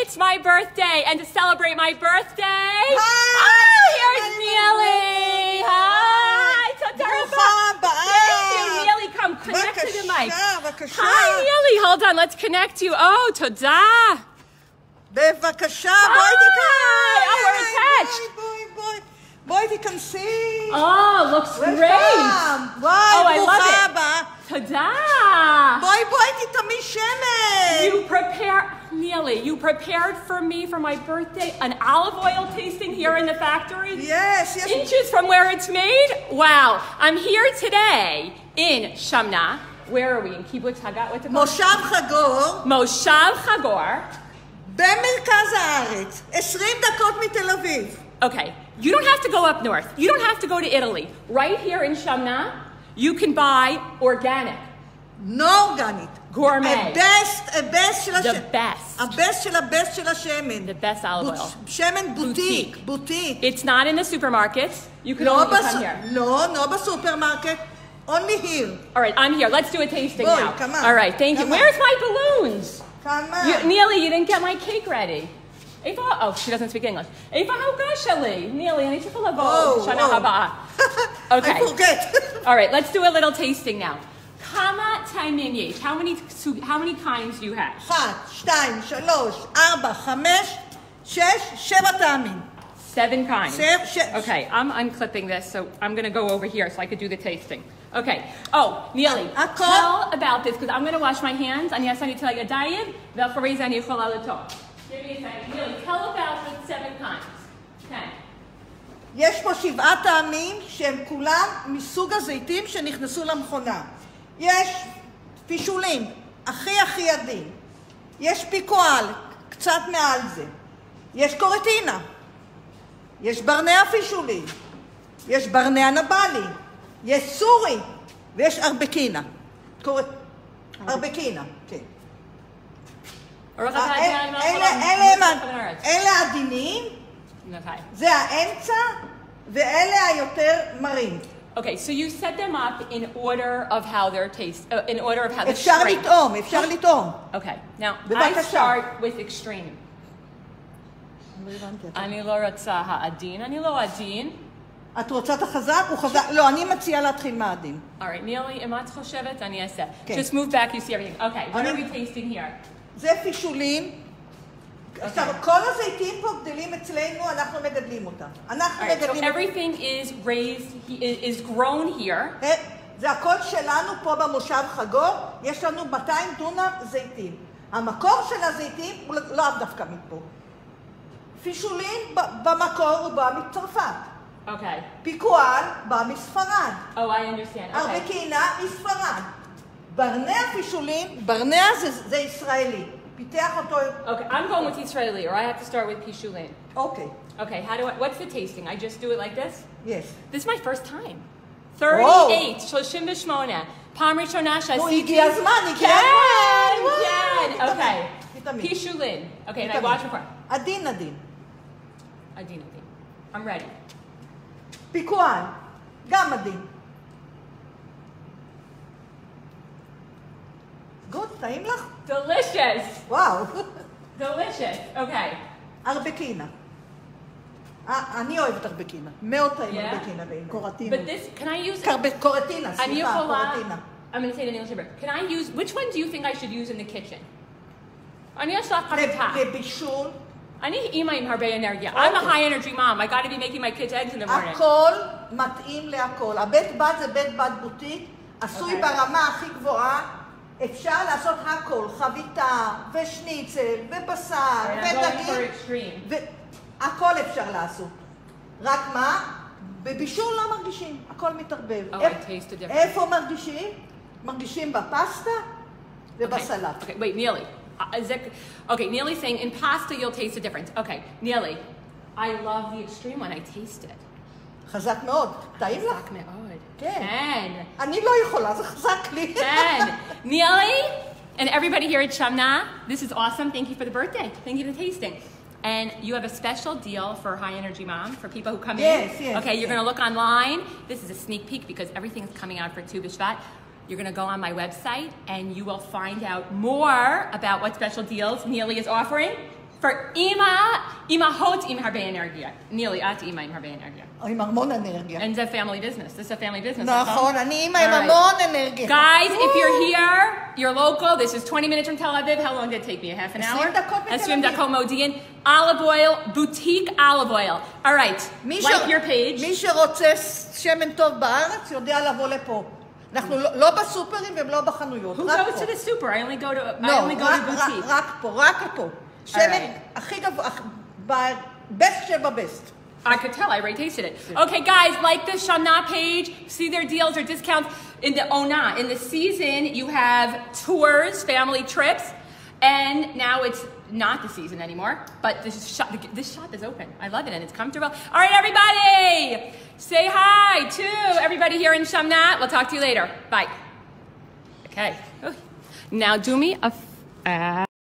It's my birthday, and to celebrate my birthday, Hi, oh, here's Nilli. Hi, Tadarba. Thank you, Nilli. Come connect to the mic. Hi, Nilli. Hold on, let's connect you. Oh, Tada. בבקשה, בואי תיכנסי. Oh, we're attached. בואי, בואי, בואי see? Oh, looks great. וואי, ברוכה הבאה. תודה. בואי, בואי תטעמי שמש. You prepare... Nilli, you prepared for me for my birthday an olive oil tasting here in the factory? Yes, yes. Inches from where it's made? Wow. I'm here today in Shamna. Where are we? In Kibbutz Hagat? What's it called? Moshav Chagor. Moshav Chagor. במרכז הארץ, 20 mi tel aviv Okay, you don't have to go up north. You don't have to go to Italy. Right here in Shamna, you can buy organic לא אורגנית. גורמי. הבסט, הבסט של השמן. The best. הבסט של הבסט של השמן. The best olive oil. שמן בוטיק, בוטיק. It's not in the supermarket. You can לא only בס... come here. לא, לא בסופרמרקט. Only here. All right, I'm here. Let's do a tasting Boy, now. Come on. All right, thank come you. On. Where's my balloons? Come on. You, Nilli, you didn't get my cake ready. Eva. oh, she doesn't speak English. Eva, Ava Haugashali. Nilli, I need to pull a bowl. Oh, Shana Haba. Okay. I forget. All right, let's do a little tasting now. טעמים יש? How many, how many kinds you have? אחת, שתיים, שלוש, ארבע, חמש, שש, שבע טעמים. Seven kinds. Sev- sh- Okay, I'm unclipping this, so I'm going to go over here so I could do the tasting. Okay. Oh, Neely, הכל- tell about this because I'm going to wash my hands. אני אעשה ניטל ידיים, ואחרי זה אני יכולה לטוב. Give me a second. Neely, tell about the seven kinds. Okay. יש פה שבעה טעמים שהם כולם מסוג הזיתים שנכנסו למכונה. יש פישולים, הכי הכי עדין. יש פיקואל, קצת מעל זה. יש קורטינה. יש ברנע פישולי. יש ברנע נבלי. יש סורי. ויש ארבקינה. קור... ארבקינה, כן. אה, אלה- לא לא ה- יכולה לארץ. אלה העדינים. זה האמצע, ואלה היותר מרים. Okay, so you set them up in order of how they're taste, uh, in order of how the אפשר strength. לטעום, אפשר לטעום. Okay, now I בבקשה. start with extreme. אני לא רוצה העדין, אני לא עדין. את רוצה את החזק? הוא חזק. לא, אני מציעה להתחיל מהעדין. Right, Neely, אם את חושבת, אני אעשה. Just move back, you see everything. Okay, what are we tasting here? זה פישולים. עכשיו, כל הזיתים פה גדלים אצלנו, אנחנו מגדלים אותם. אנחנו right, so מגדלים... everything is raised, is grown here. אה, זה הכל שלנו פה במושב חגור, יש לנו 200 דונם זיתים. המקור של הזיתים הוא לא- לאו דווקא מפה. פישולים ב- במקור הוא בא מצרפת. Okay. פיקואל בא מספרד. Oh, I understand. Okay. ארבקינה מספרד. ברנע פישולים, ברנע זה, זה ישראלי. פיתח אותו... Okay, I'm going with Israeli, or I have to start with Pishulin. אוקיי, Okay, how do I, what's the tasting? I just do it like this? יש. This is my first time. 38, 38. פעם ראשונה שעשיתי... הגיע הזמן, הגיע כן, הזמן. כן. וואו, אוקיי. ויטמין. פישולין. Okay, and I ויטמין. watch before. עדין עדין. עדין, עדין. I'm ready. פיקואל, גם עדין. טעים לך? Delicious. וואו. Delicious. Okay. ארבקינה. אה, אני אוהבת ארבקינה. מאוד טעים? ארבקינה. קורטינה. But this, can I use... קרב- קורטינה, סליחה. קורטינה. I'm going to say it in English. Can I use... Which one do you think I should use in the kitchen? אני אשלח חרטה. לבישול, אני אימא עם הרבה אנרגיה. I'm a Okay. high energy mom. I got to be making my kids eggs in the morning. הכל מתאים להכל. הבית בד זה בית בד בוטיק, עשוי אוקיי. ברמה הכי גבוהה. אפשר לעשות הכל, חביתה, ושניצל, ובשר, ודגים, והכל אפשר לעשות. רק מה? בבישול לא מרגישים, הכל מתערבב. Oh, איפ... איפה מרגישים? מרגישים בפסטה ובסלט. Okay. Okay. Wait, nearly. Uh, is it, okay, nearly saying in pasta you'll taste a difference. Okay, nearly. I love the extreme when I taste it. חזק מאוד. טעים לך? חזק מאוד. כן. כן. אני לא יכולה, זה חזק לי. כן. Nilli and everybody here at Shamna, this is awesome. Thank you for the birthday. Thank you for the tasting. And you have a special deal for High Energy Mom for people who come Yes, in. yes, Okay, you're going to look online. This is a sneak peek because everything is coming out for Tu B'Shvat. You're going to go on my website and you will find out more about what special deals Nilli is offering for Ima, Ima hot, im harbe energia. Nilli at ima im harbe energia. עם המון אנרגיה. And it's a family business. This is a family business. נכון, אני אימא עם המון אנרגיה. Guys, if you're here, you're local, this is 20 minutes from Tel Aviv. How long did it take me? A half an hour? 20 דקות בתל אביב. 20 Olive oil, boutique olive oil. All right, like your page. מי שרוצה שמן טוב בארץ, יודע לבוא לפה. אנחנו לא, לא בסופרים ולא בחנויות, Who goes to the super? I only go to, no, I only go רק, to boutique. רק פה, רק פה. שבט הכי גבוה, best שבבסט. I could tell, I already tasted it. Okay, guys, like the Shamna page, see their deals or discounts in the oh, Ona. In the season, you have tours, family trips, and now it's not the season anymore, but this shop, this shop is open. I love it, and it's comfortable. All right, everybody, say hi to everybody here in Shamnat. We'll talk to you later. Bye. Okay. Now do me a... Uh,